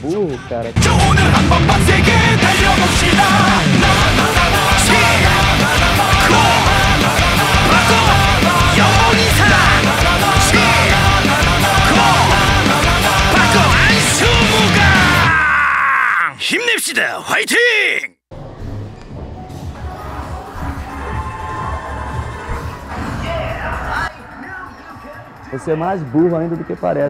burro, cara. 힘냅시다 Você é mais burro ainda do que parece.